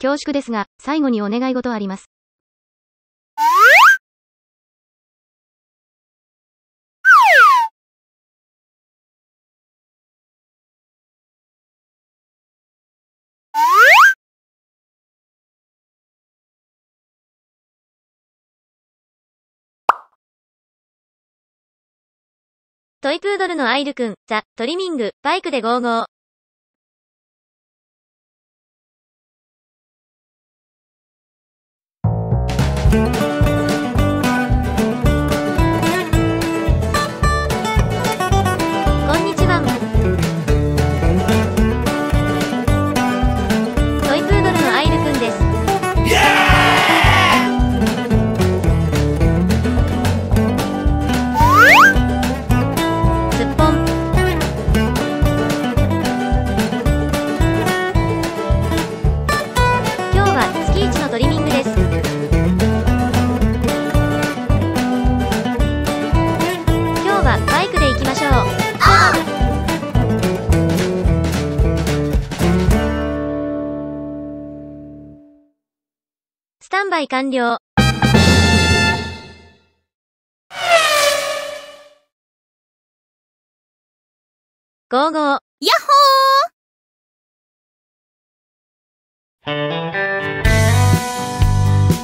恐縮ですが、最後にお願い事あります。トイプードルのアイルくん、ザ・トリミング、バイクで55。完了。ゴーゴー。やっ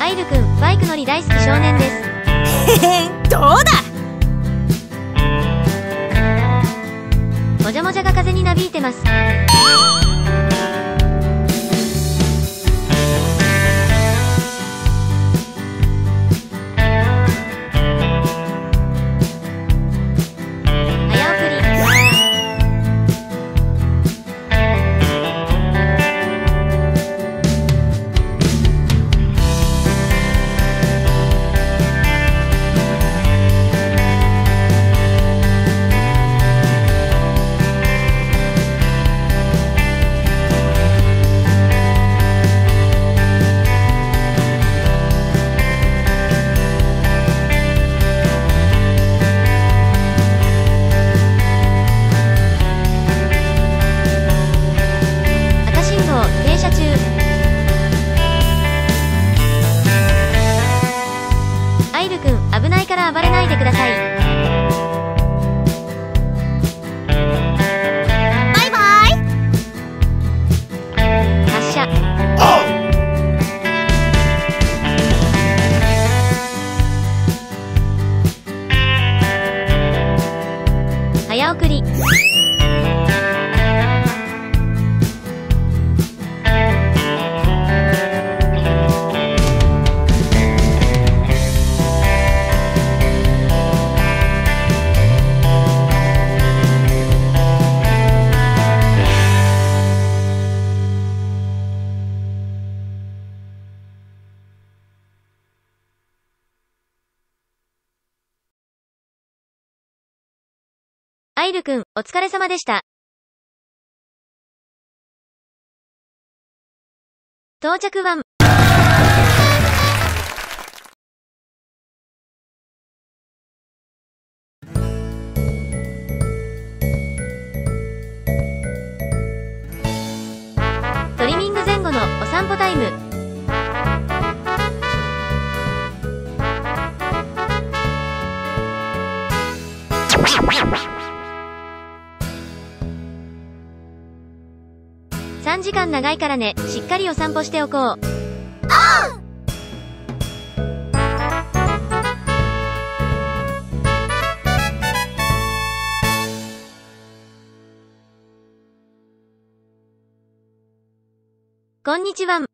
アイルくん、バイク乗り大好き少年です。へへんどうだ？もじゃもじゃが風になびいてます。から暴れないでください。アイルくんお疲れ様でした。到着ワン間長いからね。しっかりお散歩しておこう。こんにちは。はーい。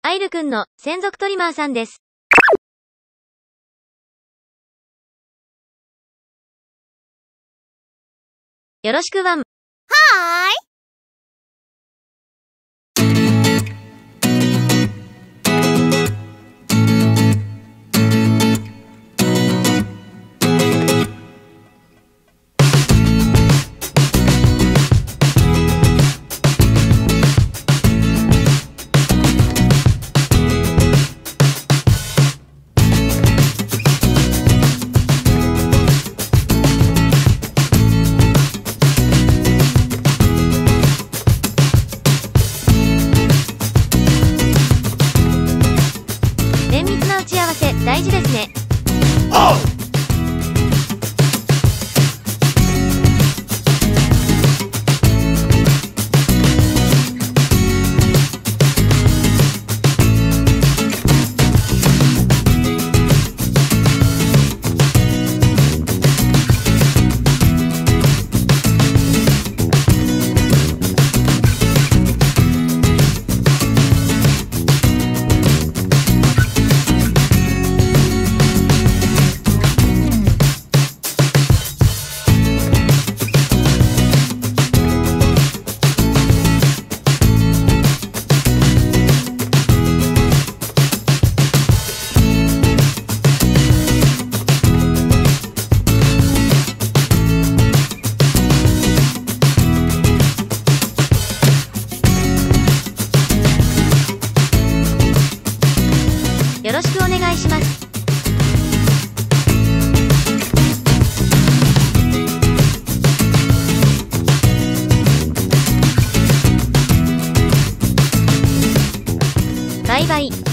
アイルくんの専属トリマーさんです。よろしくワン。バイバイ。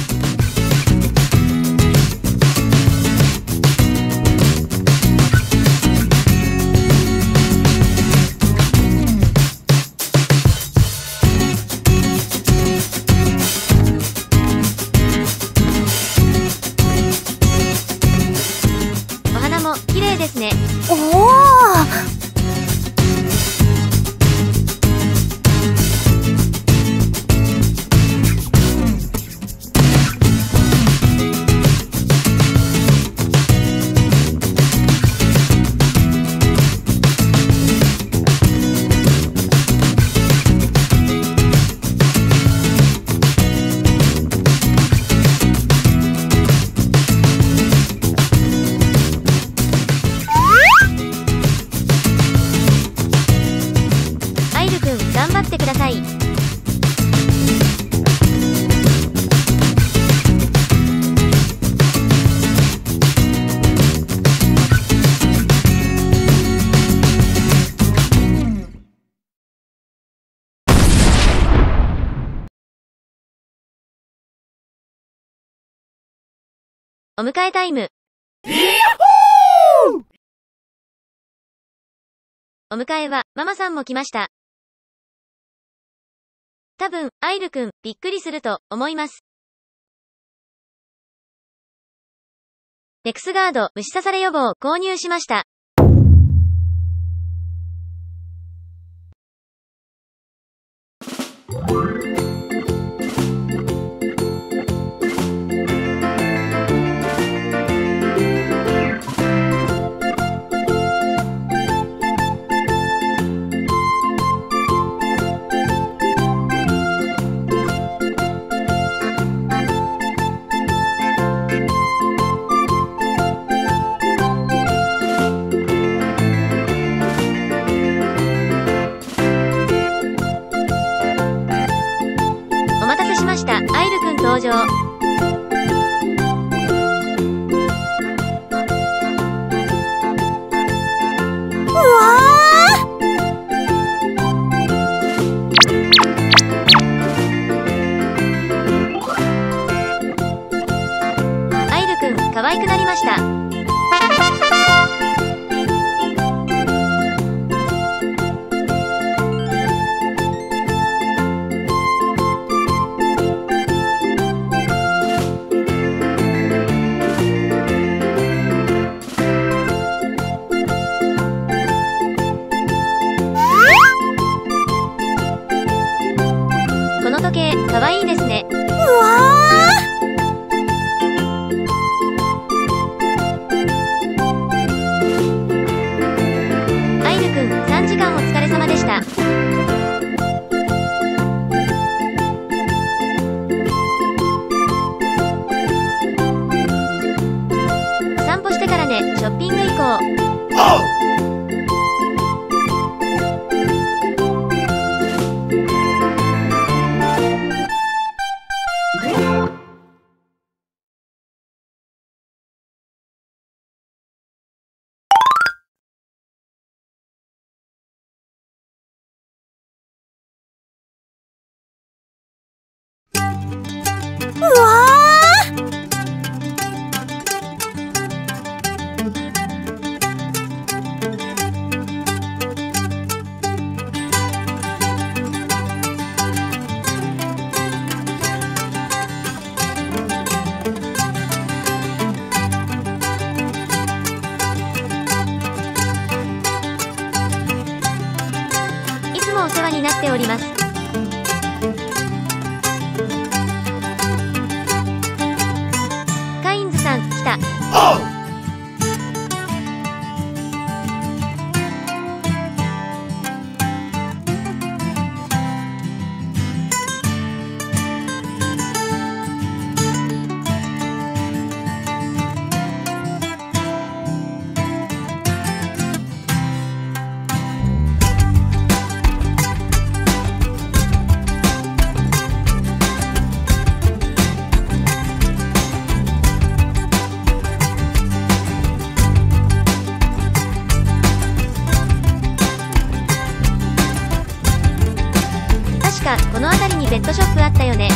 お迎えタイム。お迎えは、ママさんも来ました。多分、アイルくん、びっくりすると、思います。レクスガード、虫刺され予防、購入しました。ました。アイルくん登場。か、この辺りにペットショップあったよね。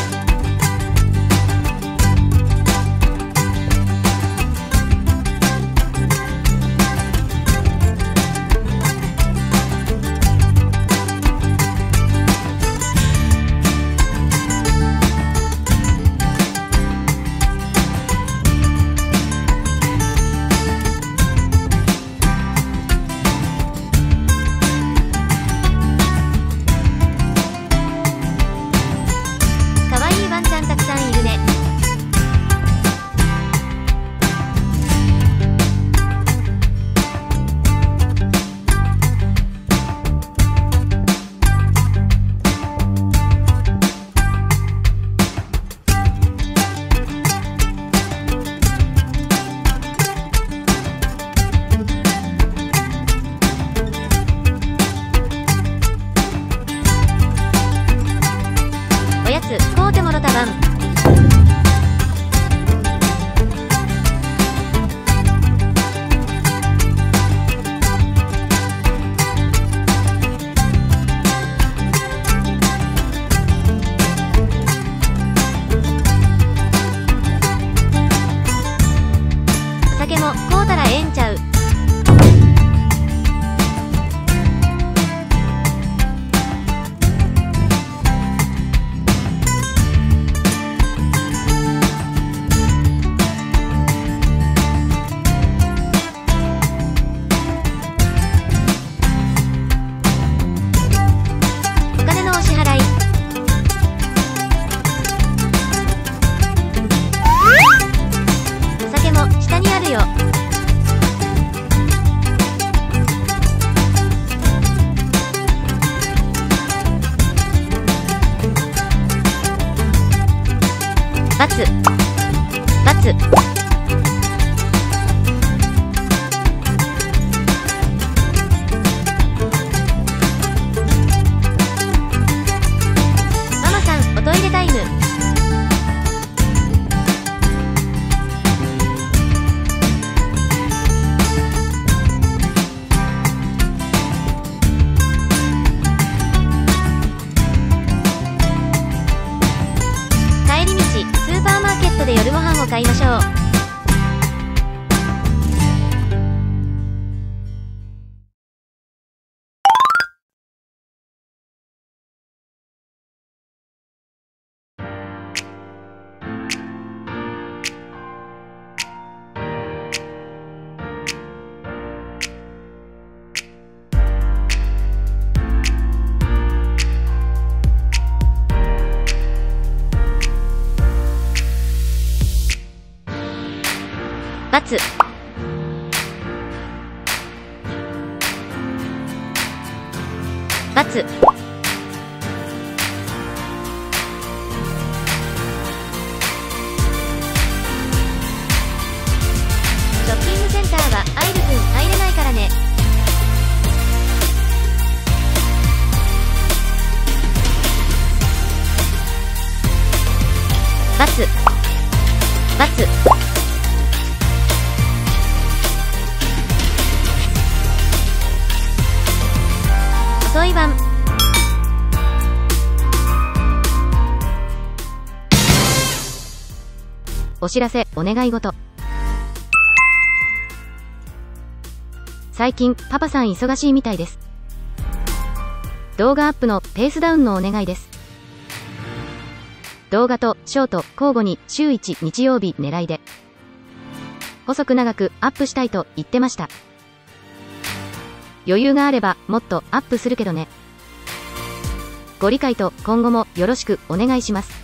バツバツショッピングセンターはアイルくん入れないからね。バツお知らせ、お願い事。最近、パパさん忙しいみたいです。動画アップのペースダウンのお願いです。動画とショート交互に週1日曜日狙いで。細く長くアップしたいと言ってました。余裕があればもっとアップするけどね。ご理解と今後もよろしくお願いします。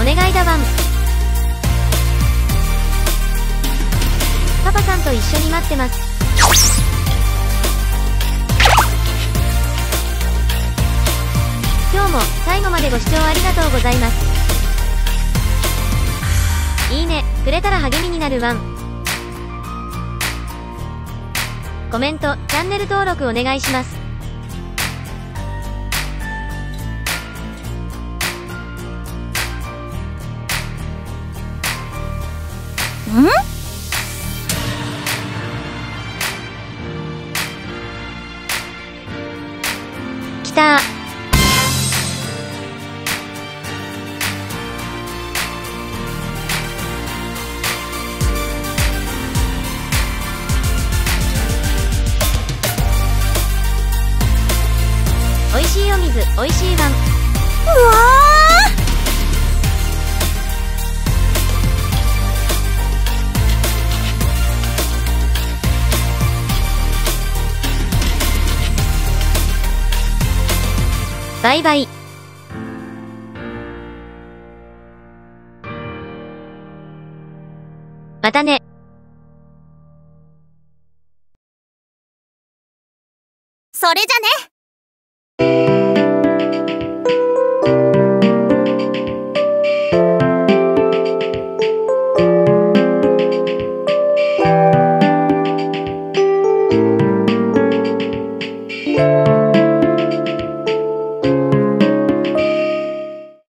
お願いだワン。パパさんと一緒に待ってます。今日も最後までご視聴ありがとうございます。いいね。くれたら励みになるワン。コメントチャンネル登録お願いします。んきた。おいしいお水おいしいワン。うわバイバイ。またね。それじゃね。